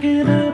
Take it up.